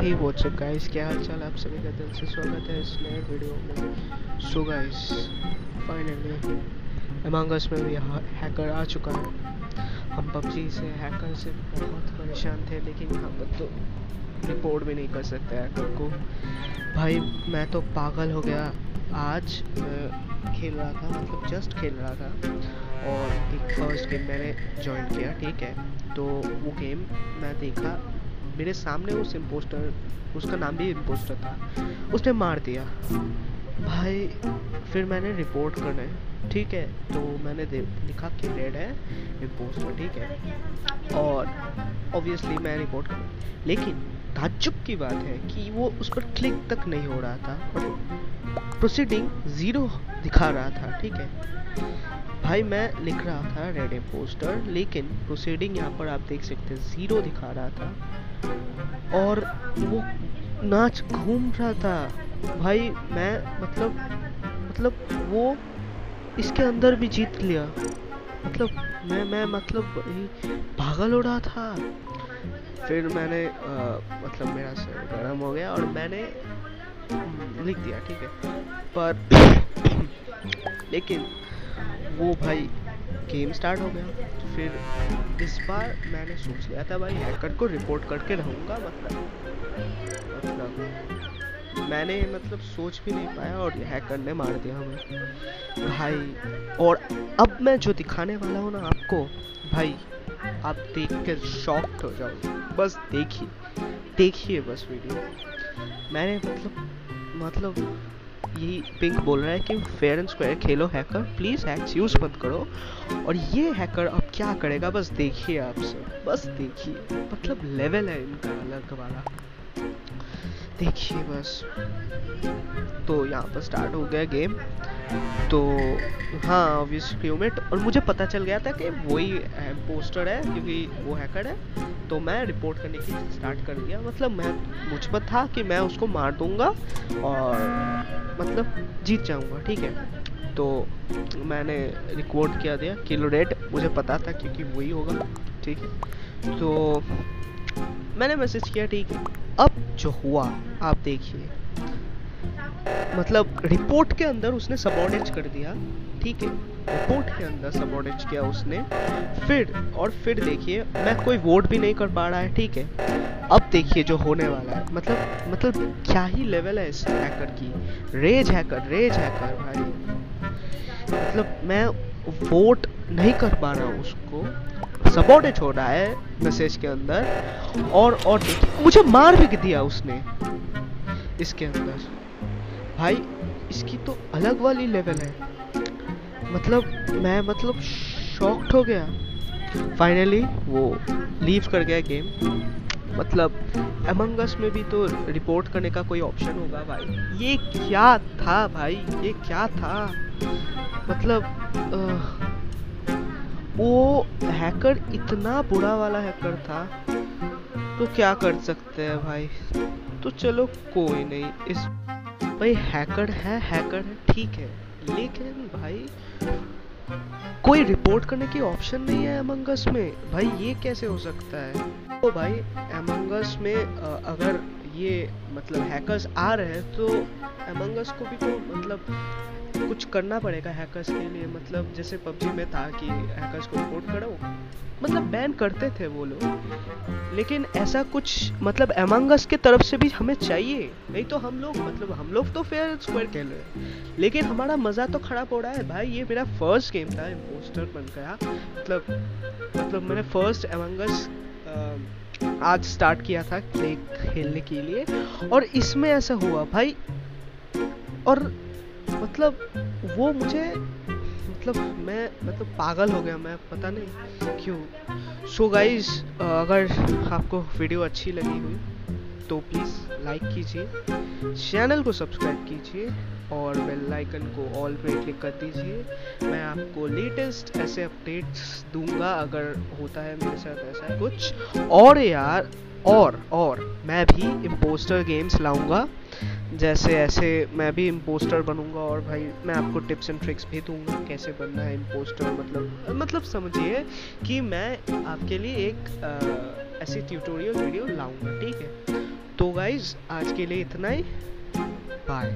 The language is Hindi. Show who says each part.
Speaker 1: हे व्हाट्सअप गाइस क्या हाल चाल आप सभी का दिल से स्वागत है इस नए वीडियो में। सो गाइस फाइनली अमंग में भी हैकर आ चुका है। हम पबजी से हैकर से बहुत परेशान थे, लेकिन हम तो रिपोर्ट भी नहीं कर सकते हैकर को। भाई, मैं तो पागल हो गया। आज खेल रहा था मतलब जस्ट खेल रहा था। और एक फ़र्स्ट गेम मैंने ज्वाइन किया, ठीक है। तो वो गेम मैं देखा मेरे सामने उस इम्पोस्टर उसका नाम भी इम्पोस्टर था। उसने मार दिया। भाई, फिर मैंने रिपोर्ट करना है। ठीक है तो मैंने लिखा कि रेड है इम्पोस्टर ठीक है। और ऑब्वियसली मैं रिपोर्ट कर लेकिन ताज्जुब की बात है कि वो उस पर क्लिक तक नहीं हो रहा था, और प्रोसीडिंग ज़ीरो दिखा रहा था, ठीक है। भाई, मैं लिख रहा था रेड इम्पोस्टर लेकिन प्रोसीडिंग यहाँ पर आप देख सकते हैं ज़ीरो दिखा रहा था। और वो नाच घूम रहा था। भाई मैं मतलब मतलब वो इसके अंदर भी जीत लिया। मतलब मैं मैं मतलब पागल हो रहा था। फिर मैंने आ, मतलब मेरा सर गर्म हो गया और मैंने लिख दिया ठीक है। पर लेकिन वो भाई गेम स्टार्ट हो गया। फिर इस बार मैंने सोच लिया था, भाई हैकर को रिपोर्ट करके रहूँगा मतलब। मतलब मैंने मतलब सोच भी नहीं पाया और हैकर ने मार दिया हमें। भाई, और अब मैं जो दिखाने वाला हूँ ना आपको, भाई, आप देख के शॉक्ड हो जाओ। बस देखिए देखिए बस वीडियो मैंने मतलब मतलब यही पिंक बोल रहा है कि फेयर एंड स्क्वायर खेलो हैकर प्लीज़ हैक्स यूज़ मत करो। और ये हैकर अब क्या करेगा? बस देखिए आप सब, बस देखिए। मतलब लेवल है इनका अलग वाला। देखिए बस। तो यहाँ पर स्टार्ट हो गया गेम तो हाँ ऑब्वियस क्यूमेट और मुझे पता चल गया था कि वही पोस्टर है, क्योंकि वो हैकर है। तो मैं रिपोर्ट करने की स्टार्ट कर दिया। मतलब मैं, मुझ पर था कि मैं उसको मार दूँगा और मतलब जीत जाऊँगा, ठीक है? तो मैंने रिकॉर्ड किया दिया किलो रेड मुझे पता था क्योंकि वही होगा, ठीक है? तो मैंने मैसेज किया, ठीक है? अब जो हुआ, आप देखिए। मतलब रिपोर्ट के अंदर उसने सबॉर्डिनेट कर दिया, ठीक है? रिपोर्ट के अंदर सबॉर्डिनेट किया उसने। फिर, और फिर देखिए, मैं कोई वोट भी नहीं कर पा रहा है, ठीक है? अब देखिए जो होने वाला है। मतलब मतलब क्या ही लेवल है इस हैकर की? रेज हैकर रेज हैकर भाई। मतलब मैं वोट नहीं कर पा रहा हूँ उसको। सबॉर्डिनेट हो रहा है मैसेज के अंदर। और और मुझे मार भी दिया उसने इसके अंदर। भाई, इसकी तो अलग वाली लेवल है। मतलब मैं मतलब शॉक्ड हो गया। फाइनली वो लीव कर गया गेम मतलब अमंगस में भी तो रिपोर्ट करने का कोई ऑप्शन होगा भाई। ये क्या था भाई? ये क्या था? मतलब आ, वो हैकर इतना बुरा वाला हैकर था। तो क्या कर सकते हैं भाई? तो चलो कोई नहीं। इस भाई हैकर है हैकर है ठीक है। लेकिन भाई, कोई रिपोर्ट करने की ऑप्शन नहीं है एमंगस में। भाई, ये कैसे हो सकता है? तो भाई एमंगस में अगर ये मतलब हैकर्स आ रहे हैं तो एमंगस को भी तो मतलब कुछ करना पड़ेगा हैकर्स के लिए। मतलब जैसे पबजी में था कि हैकर्स को रिपोर्ट करो। मतलब बैन करते थे वो लोग। लेकिन ऐसा कुछ मतलब एमंगस के तरफ़ से भी हमें चाहिए। नहीं तो हम लोग मतलब हम लोग तो फेयर स्क्वायर खेल रहे हैं। लेकिन हमारा मज़ा तो खराब हो रहा है भाई। ये मेरा फ़र्स्ट गेम था इम्पोस्टर बन गया। मतलब मतलब मैंने फ़र्स्ट एमंगस आज स्टार्ट किया था खेलने के लिए। और इसमें ऐसा हुआ भाई। और मतलब वो मुझे मतलब मैं मतलब पागल हो गया मैं, पता नहीं क्यों। सो so गाइस अगर आपको वीडियो अच्छी लगी हुई तो प्लीज़ लाइक कीजिए चैनल को सब्सक्राइब कीजिए, और बेल आइकन को ऑल पे क्लिक कर दीजिए। मैं आपको लेटेस्ट ऐसे अपडेट्स दूँगा, अगर होता है मेरे साथ ऐसा कुछ। और यार, और और मैं भी इम्पोस्टर गेम्स लाऊँगा। जैसे ऐसे मैं भी इम्पोस्टर बनूँगा और भाई मैं आपको टिप्स एंड ट्रिक्स भी दूँगा कैसे बनना है इम्पोस्टर मतलब मतलब समझिए कि मैं आपके लिए एक आ, ऐसी ट्यूटोरियल वीडियो लाऊँगा ठीक है? तो गाइज़ आज के लिए इतना ही। बाय